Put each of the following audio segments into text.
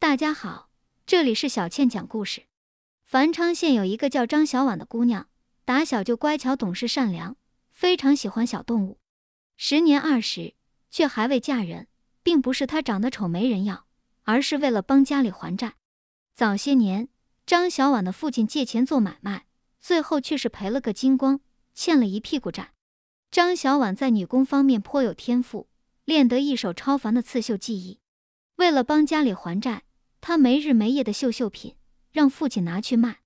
大家好，这里是小倩讲故事。繁昌县有一个叫张小婉的姑娘，打小就乖巧懂事善良，非常喜欢小动物。时年二十，却还未嫁人，并不是她长得丑没人要，而是为了帮家里还债。早些年，张小婉的父亲借钱做买卖，最后却是赔了个精光，欠了一屁股债。张小婉在女工方面颇有天赋，练得一手超凡的刺绣技艺。为了帮家里还债。他没日没夜的绣绣品，让父亲拿去卖。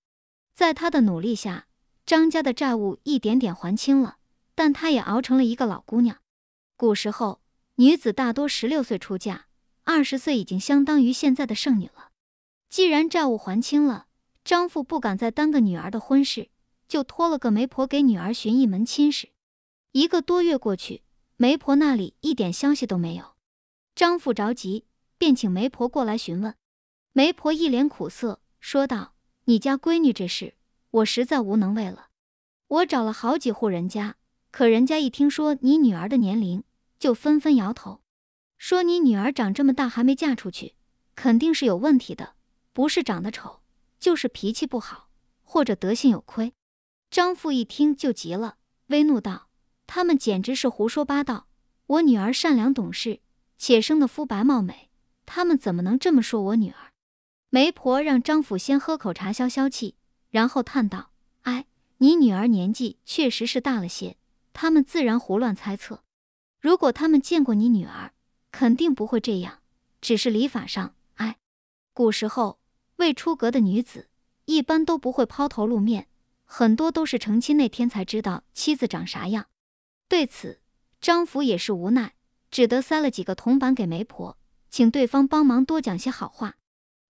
在他的努力下，张家的债务一点点还清了。但他也熬成了一个老姑娘。古时候，女子大多十六岁出嫁，二十岁已经相当于现在的剩女了。既然债务还清了，张父不敢再耽搁女儿的婚事，就托了个媒婆给女儿寻一门亲事。一个多月过去，媒婆那里一点消息都没有。张父着急，便请媒婆过来询问。媒婆一脸苦涩，说道：“你家闺女这事，我实在无能为了。我找了好几户人家，可人家一听说你女儿的年龄，就纷纷摇头，说你女儿长这么大还没嫁出去，肯定是有问题的，不是长得丑，就是脾气不好，或者德性有亏。”张父一听就急了，微怒道：“他们简直是胡说八道！我女儿善良懂事，且生的肤白貌美，他们怎么能这么说我女儿？”媒婆让张府先喝口茶消消气，然后叹道：“哎，你女儿年纪确实是大了些，他们自然胡乱猜测。如果他们见过你女儿，肯定不会这样。只是礼法上，哎，古时候未出阁的女子一般都不会抛头露面，很多都是成亲那天才知道妻子长啥样。对此，张府也是无奈，只得塞了几个铜板给媒婆，请对方帮忙多讲些好话。”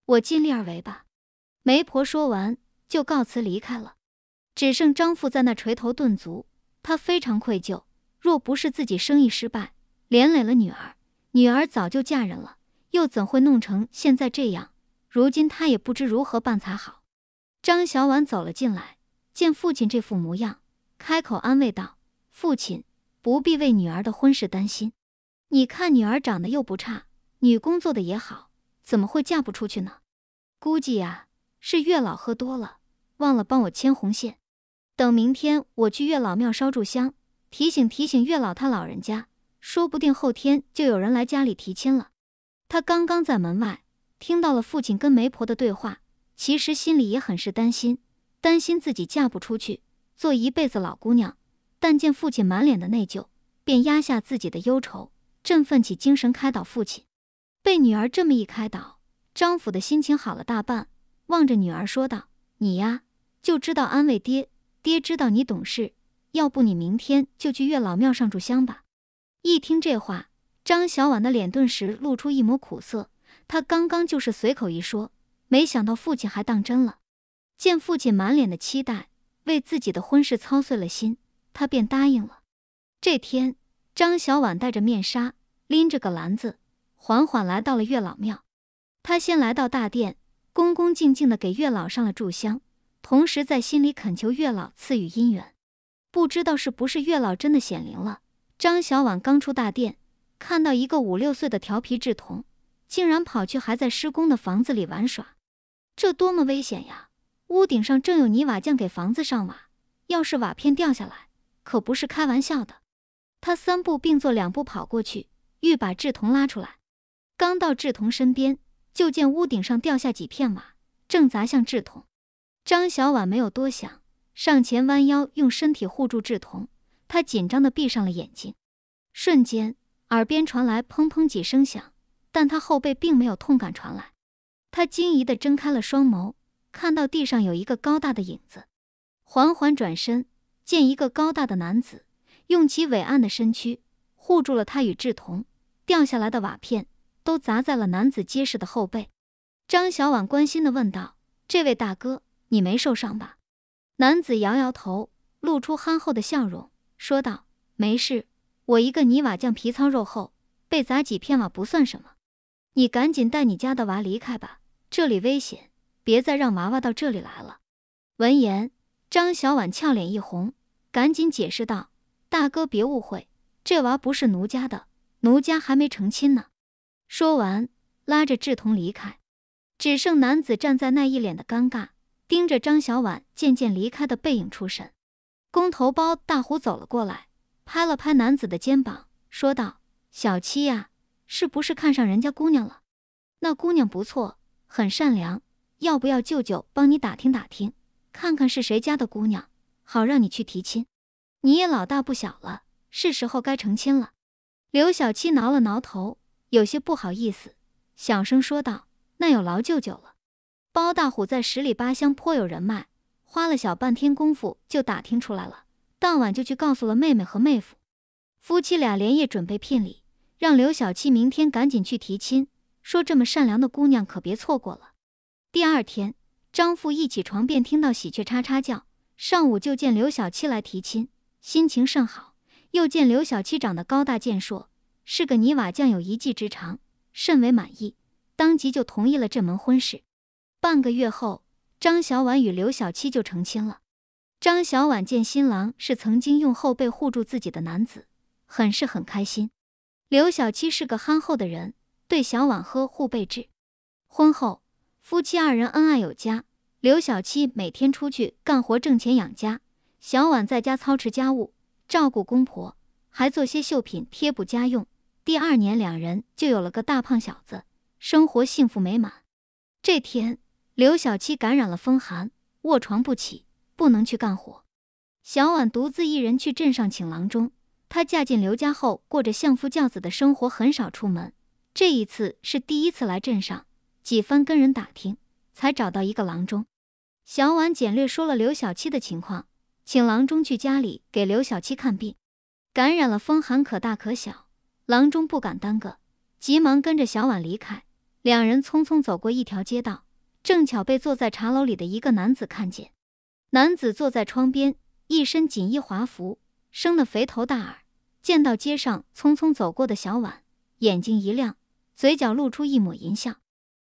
我尽力而为吧。媒婆说完就告辞离开了，只剩张父在那垂头顿足。他非常愧疚，若不是自己生意失败，连累了女儿，女儿早就嫁人了，又怎会弄成现在这样？如今他也不知如何办才好。张小婉走了进来，见父亲这副模样，开口安慰道：“父亲不必为女儿的婚事担心，你看女儿长得又不差，女工做的也好。”怎么会嫁不出去呢？估计呀，是月老喝多了，忘了帮我牵红线。等明天我去月老庙烧炷香，提醒提醒月老他老人家，说不定后天就有人来家里提亲了。他刚刚在门外听到了父亲跟媒婆的对话，其实心里也很是担心，担心自己嫁不出去，做一辈子老姑娘。但见父亲满脸的内疚，便压下自己的忧愁，振奋起精神开导父亲。被女儿这么一开导，张府的心情好了大半，望着女儿说道：“你呀，就知道安慰爹，爹知道你懂事。要不你明天就去月老庙上炷香吧。”一听这话，张小婉的脸顿时露出一抹苦涩。她刚刚就是随口一说，没想到父亲还当真了。见父亲满脸的期待，为自己的婚事操碎了心，她便答应了。这天，张小婉戴着面纱，拎着个篮子。缓缓来到了月老庙，他先来到大殿，恭恭敬敬的给月老上了炷香，同时在心里恳求月老赐予姻缘。不知道是不是月老真的显灵了，张小婉刚出大殿，看到一个五六岁的调皮稚童，竟然跑去还在施工的房子里玩耍，这多么危险呀！屋顶上正有泥瓦匠给房子上瓦，要是瓦片掉下来，可不是开玩笑的。他三步并作两步跑过去，欲把稚童拉出来。刚到志同身边，就见屋顶上掉下几片瓦，正砸向志同。张小婉没有多想，上前弯腰，用身体护住志同。他紧张的闭上了眼睛，瞬间耳边传来砰砰几声响，但他后背并没有痛感传来。他惊疑的睁开了双眸，看到地上有一个高大的影子，缓缓转身，见一个高大的男子用其伟岸的身躯护住了他与志同。掉下来的瓦片。都砸在了男子结实的后背。张小婉关心的问道：“这位大哥，你没受伤吧？”男子摇摇头，露出憨厚的笑容，说道：“没事，我一个泥瓦匠，皮糙肉厚，被砸几片瓦不算什么。你赶紧带你家的娃离开吧，这里危险，别再让娃娃到这里来了。”闻言，张小婉俏脸一红，赶紧解释道：“大哥别误会，这娃不是奴家的，奴家还没成亲呢。”说完，拉着志同离开。只剩男子站在那一脸的尴尬，盯着张小婉渐渐离开的背影出神。工头包大虎走了过来，拍了拍男子的肩膀，说道：“小七呀，是不是看上人家姑娘了？那姑娘不错，很善良，要不要舅舅帮你打听打听，看看是谁家的姑娘，好让你去提亲？你也老大不小了，是时候该成亲了。”刘小七挠了挠头，有些不好意思，小声说道。那有劳舅舅了。包大虎在十里八乡颇有人脉，花了小半天功夫就打听出来了。当晚就去告诉了妹妹和妹夫，夫妻俩连夜准备聘礼，让刘小七明天赶紧去提亲，说这么善良的姑娘可别错过了。第二天，张父一起床便听到喜鹊叉叉叫，上午就见刘小七来提亲，心情甚好。又见刘小七长得高大健硕，是个泥瓦匠，有一技之长，甚为满意。当即就同意了这门婚事。半个月后，张小婉与刘小七就成亲了。张小婉见新郎是曾经用后背护住自己的男子，很是很开心。刘小七是个憨厚的人，对小婉呵护备至。婚后，夫妻二人恩爱有加。刘小七每天出去干活挣钱养家，小婉在家操持家务，照顾公婆，还做些绣品贴补家用。第二年，两人就有了个大胖小子。生活幸福美满。这天，刘小七感染了风寒，卧床不起，不能去干活。小婉独自一人去镇上请郎中。她嫁进刘家后，过着相夫教子的生活，很少出门。这一次是第一次来镇上，几番跟人打听，才找到一个郎中。小婉简略说了刘小七的情况，请郎中去家里给刘小七看病。感染了风寒，可大可小，郎中不敢耽搁，急忙跟着小婉离开。两人匆匆走过一条街道，正巧被坐在茶楼里的一个男子看见。男子坐在窗边，一身锦衣华服，生得肥头大耳。见到街上匆匆走过的小婉，眼睛一亮，嘴角露出一抹淫笑。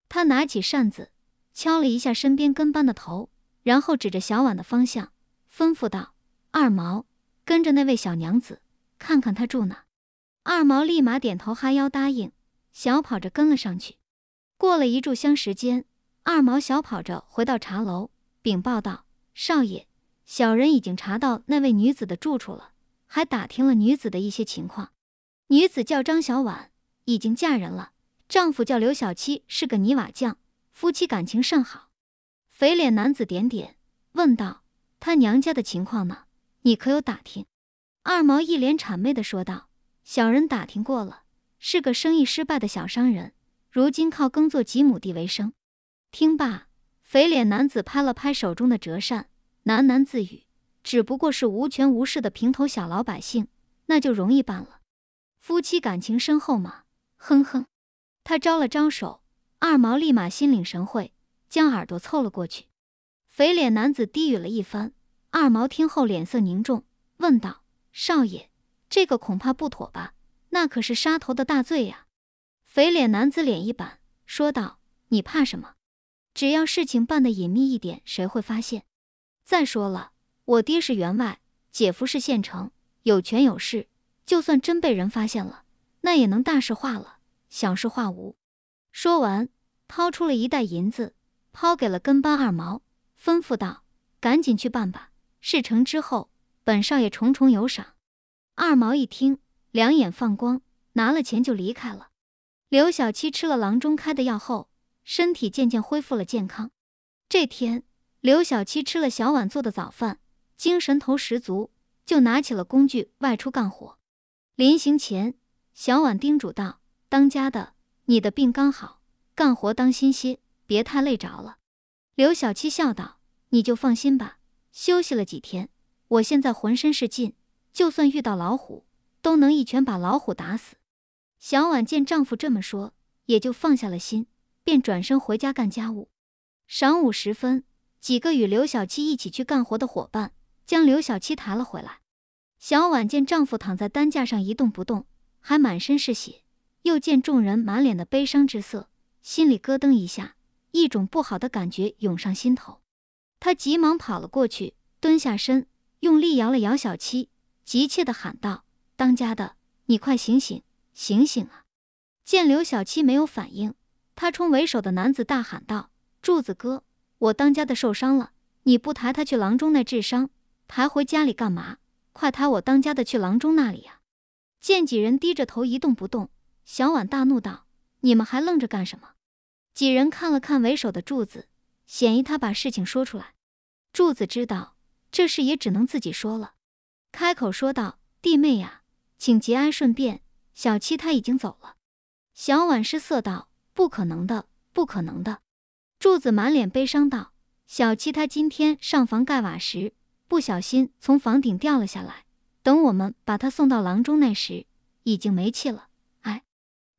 他拿起扇子，敲了一下身边跟班的头，然后指着小婉的方向，吩咐道：“二毛，跟着那位小娘子，看看她住哪。”二毛立马点头哈腰答应，小跑着跟了上去。过了一炷香时间，二毛小跑着回到茶楼，禀报道：“少爷，小人已经查到那位女子的住处了，还打听了女子的一些情况。女子叫张小婉，已经嫁人了，丈夫叫刘小七，是个泥瓦匠，夫妻感情甚好。”肥脸男子点点，问道：“她娘家的情况呢？你可有打听？”二毛一脸谄媚的说道：“小人打听过了，是个生意失败的小商人。”如今靠耕作几亩地为生。听罢，肥脸男子拍了拍手中的折扇，喃喃自语：“只不过是无权无势的平头小老百姓，那就容易办了。夫妻感情深厚嘛。”哼哼，他招了招手，二毛立马心领神会，将耳朵凑了过去。肥脸男子低语了一番，二毛听后脸色凝重，问道：“少爷，这个恐怕不妥吧？那可是杀头的大罪呀！”肥脸男子脸一板，说道：“你怕什么？只要事情办得隐秘一点，谁会发现？再说了，我爹是员外，姐夫是县城，有权有势，就算真被人发现了，那也能大事化了，小事化无。”说完，掏出了一袋银子，抛给了跟班二毛，吩咐道：“赶紧去办吧，事成之后，本少爷重重有赏。”二毛一听，两眼放光，拿了钱就离开了。刘小七吃了郎中开的药后，身体渐渐恢复了健康。这天，刘小七吃了小婉做的早饭，精神头十足，就拿起了工具外出干活。临行前，小婉叮嘱道：“当家的，你的病刚好，干活当心些，别太累着了。”刘小七笑道：“你就放心吧，休息了几天，我现在浑身是劲，就算遇到老虎，都能一拳把老虎打死。”小婉见丈夫这么说，也就放下了心，便转身回家干家务。晌午时分，几个与刘小七一起去干活的伙伴将刘小七抬了回来。小婉见丈夫躺在担架上一动不动，还满身是血，又见众人满脸的悲伤之色，心里咯噔一下，一种不好的感觉涌上心头。她急忙跑了过去，蹲下身，用力摇了摇小七，急切地喊道：“当家的，你快醒醒！”醒醒啊！见刘小七没有反应，他冲为首的男子大喊道：“柱子哥，我当家的受伤了，你不抬他去郎中那治伤，抬回家里干嘛？快抬我当家的去郎中那里呀！”见几人低着头一动不动，小婉大怒道：“你们还愣着干什么？”几人看了看为首的柱子，显意他把事情说出来。柱子知道这事也只能自己说了，开口说道：“弟妹呀，请节哀顺变，小七他已经走了。”小婉失色道：“不可能的，不可能的。”柱子满脸悲伤道：“小七他今天上房盖瓦时，不小心从房顶掉了下来。等我们把他送到郎中那时，已经没气了。哎，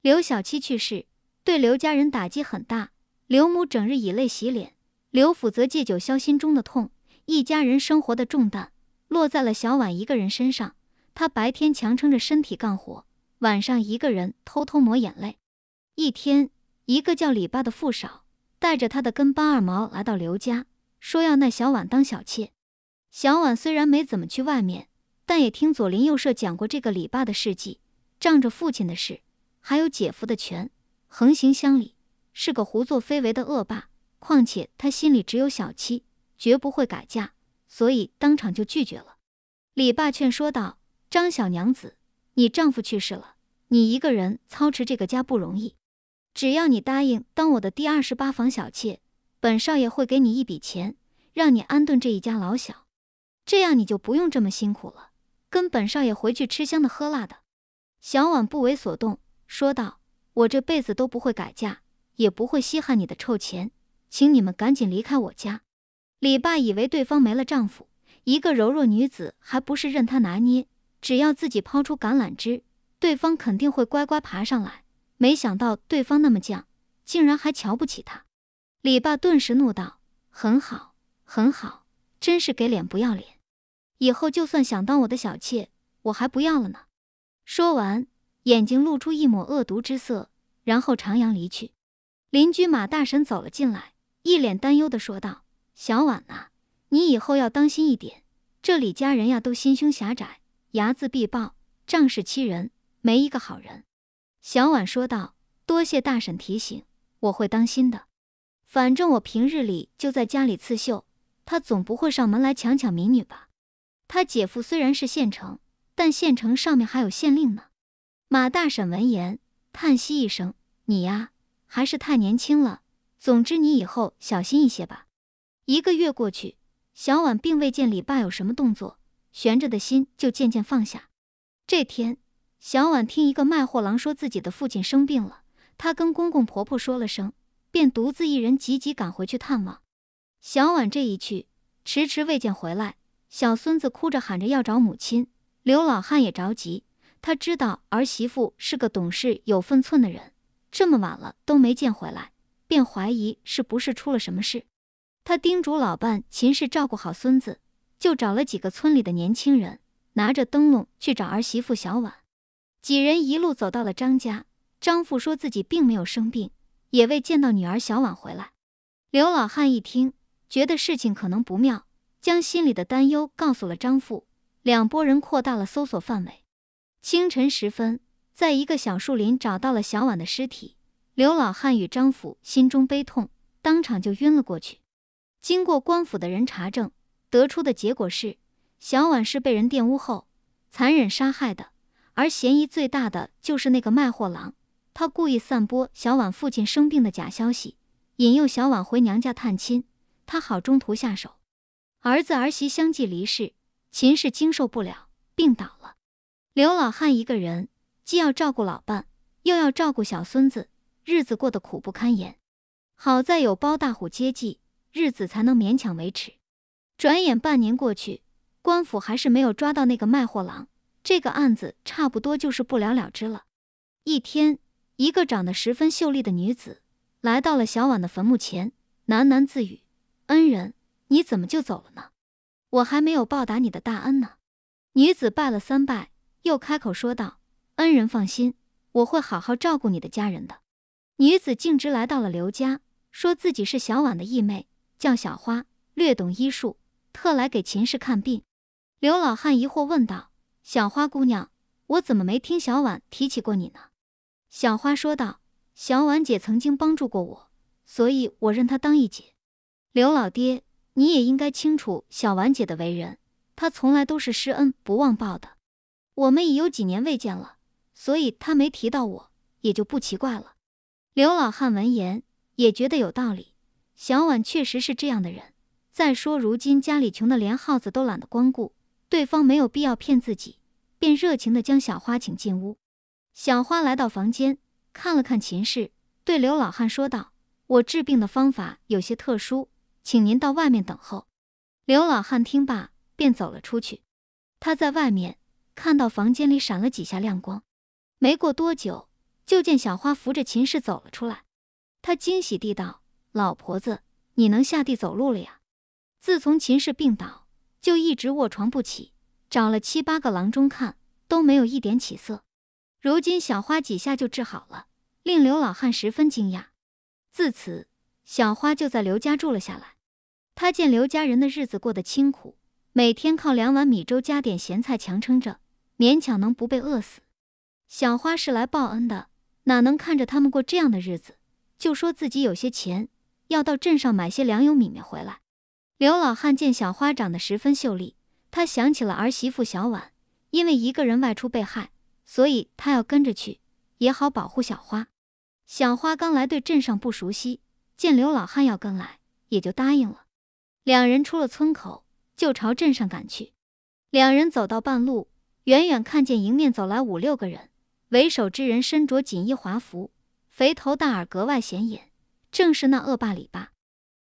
刘小七去世。”对刘家人打击很大，刘母整日以泪洗脸，刘府则借酒消心中的痛，一家人生活的重担落在了小婉一个人身上。她白天强撑着身体干活，晚上一个人偷偷抹眼泪。一天，一个叫李八的富少带着他的跟班二毛来到刘家，说要那小婉当小妾。小婉虽然没怎么去外面，但也听左邻右舍讲过这个李八的事迹，仗着父亲的事，还有姐夫的权。横行乡里，是个胡作非为的恶霸。况且他心里只有小七，绝不会改嫁，所以当场就拒绝了。李爸劝说道：“张小娘子，你丈夫去世了，你一个人操持这个家不容易。只要你答应当我的第二十八房小妾，本少爷会给你一笔钱，让你安顿这一家老小，这样你就不用这么辛苦了，跟本少爷回去吃香的喝辣的。”小婉不为所动，说道。我这辈子都不会改嫁，也不会稀罕你的臭钱，请你们赶紧离开我家。李爸以为对方没了丈夫，一个柔弱女子还不是任他拿捏，只要自己抛出橄榄枝，对方肯定会乖乖爬上来。没想到对方那么犟，竟然还瞧不起他。李爸顿时怒道：“很好，很好，真是给脸不要脸！以后就算想当我的小妾，我还不要了呢。”说完。眼睛露出一抹恶毒之色，然后徜徉离去。邻居马大婶走了进来，一脸担忧的说道：“小婉呐，你以后要当心一点，这李家人呀都心胸狭窄，睚眦必报，仗势欺人，没一个好人。”小婉说道：“多谢大婶提醒，我会当心的。反正我平日里就在家里刺绣，他总不会上门来强抢民女吧？他姐夫虽然是县城，但县城上面还有县令呢。”马大婶闻言叹息一声：“你呀，还是太年轻了。总之，你以后小心一些吧。”一个月过去，小婉并未见李爸有什么动作，悬着的心就渐渐放下。这天，小婉听一个卖货郎说自己的父亲生病了，她跟公公婆婆说了声，便独自一人急急赶回去探望。小婉这一去，迟迟未见回来，小孙子哭着喊着要找母亲，刘老汉也着急。他知道儿媳妇是个懂事有分寸的人，这么晚了都没见回来，便怀疑是不是出了什么事。他叮嘱老伴秦氏照顾好孙子，就找了几个村里的年轻人，拿着灯笼去找儿媳妇小婉。几人一路走到了张家，张父说自己并没有生病，也未见到女儿小婉回来。刘老汉一听，觉得事情可能不妙，将心里的担忧告诉了张父。两拨人扩大了搜索范围。清晨时分，在一个小树林找到了小婉的尸体。刘老汉与张府心中悲痛，当场就晕了过去。经过官府的人查证，得出的结果是，小婉是被人玷污后残忍杀害的，而嫌疑最大的就是那个卖货郎。他故意散播小婉父亲生病的假消息，引诱小婉回娘家探亲，他好中途下手。儿子儿媳相继离世，秦氏经受不了，病倒了。刘老汉一个人，既要照顾老伴，又要照顾小孙子，日子过得苦不堪言。好在有包大虎接济，日子才能勉强维持。转眼半年过去，官府还是没有抓到那个卖货郎，这个案子差不多就是不了了之了。一天，一个长得十分秀丽的女子来到了小婉的坟墓前，喃喃自语：“恩人，你怎么就走了呢？我还没有报答你的大恩呢。”女子拜了三拜。又开口说道：“恩人放心，我会好好照顾你的家人的。”女子径直来到了刘家，说自己是小婉的义妹，叫小花，略懂医术，特来给秦氏看病。刘老汉疑惑问道：“小花姑娘，我怎么没听小婉提起过你呢？”小花说道：“小婉姐曾经帮助过我，所以我认她当一姐。刘老爹，你也应该清楚小婉姐的为人，她从来都是施恩不忘报的。我们已有几年未见了，所以她没提到我，也就不奇怪了。刘老汉闻言也觉得有道理，小婉确实是这样的人。再说如今家里穷的连耗子都懒得光顾，对方没有必要骗自己，便热情的将小花请进屋。小花来到房间。看了看秦氏，对刘老汉说道：“我治病的方法有些特殊，请您到外面等候。”刘老汉听罢，便走了出去。他在外面看到房间里闪了几下亮光，没过多久，就见小花扶着秦氏走了出来。他惊喜地道：“老婆子，你能下地走路了呀？”自从秦氏病倒，就一直卧床不起，找了七八个郎中看，都没有一点起色。如今小花几下就治好了，令刘老汉十分惊讶。自此，小花就在刘家住了下来。他见刘家人的日子过得清苦，每天靠两碗米粥加点咸菜强撑着，勉强能不被饿死。小花是来报恩的，哪能看着他们过这样的日子，就说自己有些钱，要到镇上买些粮油米面回来。刘老汉见小花长得十分秀丽，他想起了儿媳妇小婉，因为一个人外出被害。所以他要跟着去，也好保护小花。小花刚来，对镇上不熟悉，见刘老汉要跟来，也就答应了。两人出了村口，就朝镇上赶去。两人走到半路，远远看见迎面走来五六个人，为首之人身着锦衣华服，肥头大耳，格外显眼，正是那恶霸李霸。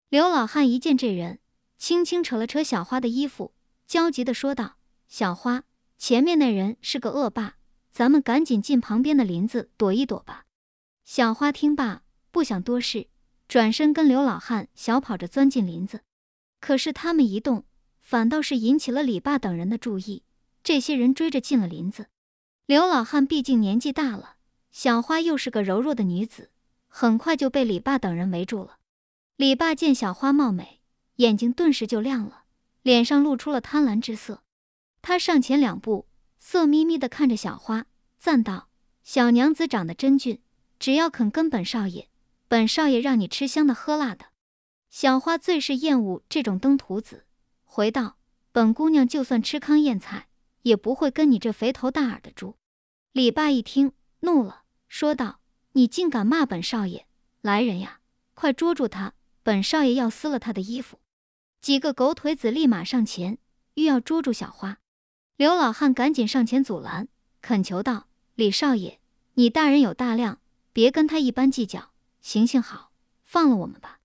刘老汉一见这人，轻轻扯了扯小花的衣服，焦急地说道：“小花，前面那人是个恶霸。”咱们赶紧进旁边的林子躲一躲吧。小花听罢，不想多事，转身跟刘老汉小跑着钻进林子。可是他们一动，反倒是引起了李霸等人的注意。这些人追着进了林子。刘老汉毕竟年纪大了，小花又是个柔弱的女子，很快就被李爸等人围住了。李爸见小花貌美，眼睛顿时就亮了，脸上露出了贪婪之色。他上前两步。色眯眯的看着小花，赞道：“小娘子长得真俊，只要肯跟本少爷，本少爷让你吃香的喝辣的。”小花最是厌恶这种登徒子，回道：“本姑娘就算吃糠咽菜，也不会跟你这肥头大耳的猪。”李爸一听怒了，说道：“你竟敢骂本少爷！来人呀，快捉住他！本少爷要撕了他的衣服！”几个狗腿子立马上前，欲要捉住小花。刘老汉赶紧上前阻拦，恳求道：“李少爷，你大人有大量，别跟他一般计较。行行好，放了我们吧。”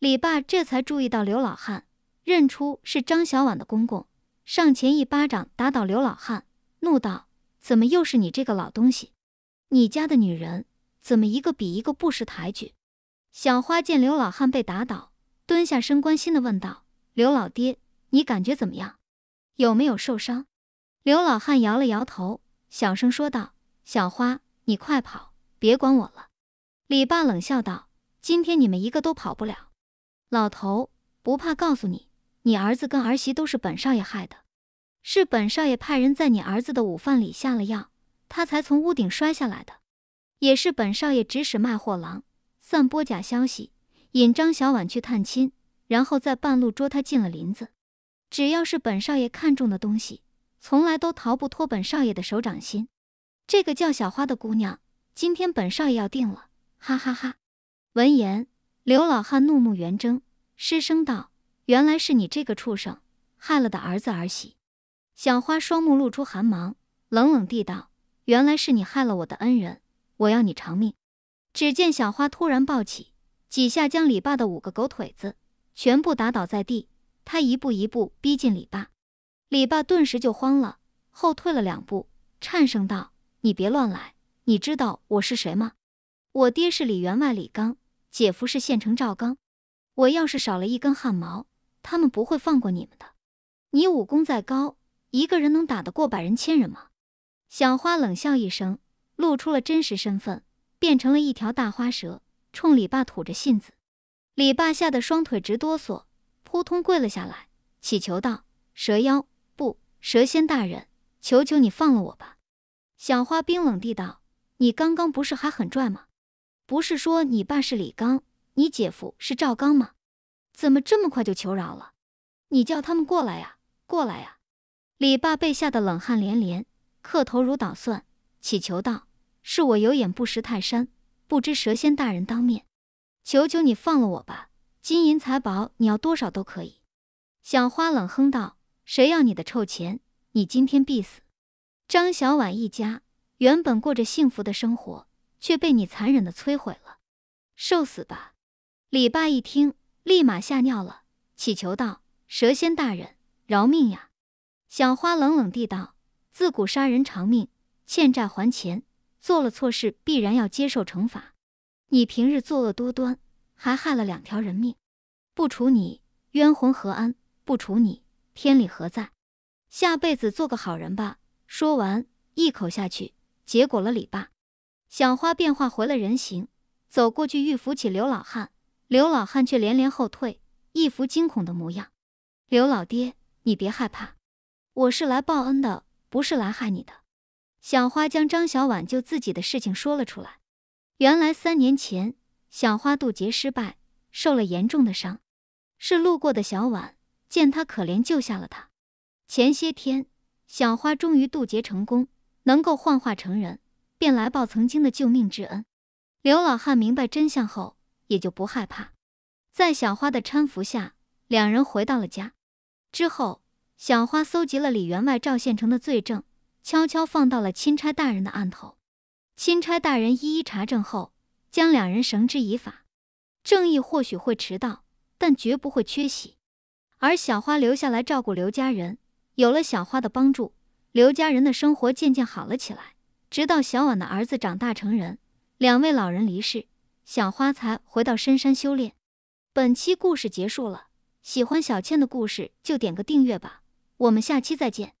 李爸这才注意到刘老汉，认出是张小婉的公公，上前一巴掌打倒刘老汉，怒道：“怎么又是你这个老东西？你家的女人怎么一个比一个不识抬举？”小花见刘老汉被打倒，蹲下身关心的问道：“刘老爹，你感觉怎么样？有没有受伤？”刘老汉摇了摇头，小声说道：“小花，你快跑，别管我了。”李爸冷笑道：“今天你们一个都跑不了。老头不怕告诉你，你儿子跟儿媳都是本少爷害的，是本少爷派人在你儿子的午饭里下了药，他才从屋顶摔下来的。也是本少爷指使卖货郎散播假消息，引张小婉去探亲，然后在半路捉他进了林子。只要是本少爷看中的东西。”从来都逃不脱本少爷的手掌心。这个叫小花的姑娘，今天本少爷要定了，哈哈哈！闻言，刘老汉怒目圆睁，失声道：“原来是你这个畜生害了的儿子儿媳。”小花双目露出寒芒，冷冷地道：“原来是你害了我的恩人，我要你偿命！”只见小花突然抱起，几下将李爸的五个狗腿子全部打倒在地，他一步一步逼近李爸。李爸顿时就慌了，后退了两步，颤声道：“你别乱来！你知道我是谁吗？我爹是李员外李刚，姐夫是县城赵刚。我要是少了一根汗毛，他们不会放过你们的。你武功再高，一个人能打得过百人千人吗？”小花冷笑一声，露出了真实身份，变成了一条大花蛇，冲李爸吐着信子。李爸吓得双腿直哆嗦，扑通跪了下来，祈求道：“蛇妖不！”蛇仙大人，求求你放了我吧！小花冰冷地道：“你刚刚不是还很拽吗？不是说你爸是李刚，你姐夫是赵刚吗？怎么这么快就求饶了？你叫他们过来呀，过来呀！李爸被吓得冷汗连连，磕头如捣蒜，祈求道：“是我有眼不识泰山，不知蛇仙大人当面，求求你放了我吧！金银财宝你要多少都可以。”小花冷哼道：“谁要你的臭钱？你今天必死！”张小婉一家原本过着幸福的生活，却被你残忍的摧毁了，受死吧！李爸一听。立马吓尿了，祈求道：“蛇仙大人，饶命呀！”小花冷冷地道：“自古杀人偿命，欠债还钱，做了错事必然要接受惩罚。你平日作恶多端，还害了两条人命，不除你，冤魂何安？不除你，天理何在？下辈子做个好人吧！”说完，一口下去，结果了李爸。小花变化回了人形，走过去欲扶起刘老汉。刘老汉却连连后退，一副惊恐的模样。刘老爹，你别害怕，我是来报恩的，不是来害你的。小花将张小婉救自己的事情说了出来。原来三年前，小花渡劫失败，受了严重的伤，是路过的小婉见她可怜，救下了她。前些天，小花终于渡劫成功，能够幻化成人，便来报曾经的救命之恩。刘老汉明白真相后。也就不害怕，在小花的搀扶下，两人回到了家。之后，小花搜集了李员外赵县城的罪证，悄悄放到了钦差大人的案头。钦差大人一一查证后，将两人绳之以法。正义或许会迟到，但绝不会缺席。而小花留下来照顾刘家人，有了小花的帮助，刘家人的生活渐渐好了起来。直到小婉的儿子长大成人，两位老人离世。小花才回到深山修炼。本期故事结束了，喜欢小倩的故事就点个订阅吧，我们下期再见。